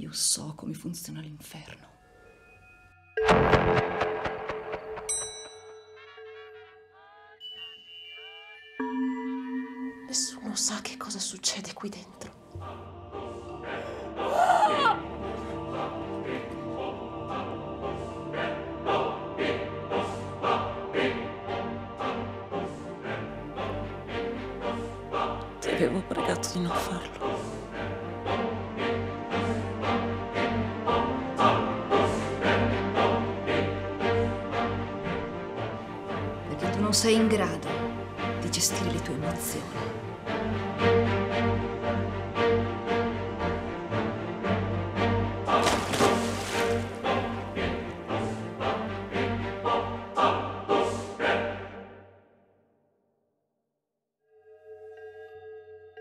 Io so come funziona l'inferno. Nessuno sa che cosa succede qui dentro. Ti avevo pregato di non farlo. Perché tu non sei in grado di gestire le tue emozioni.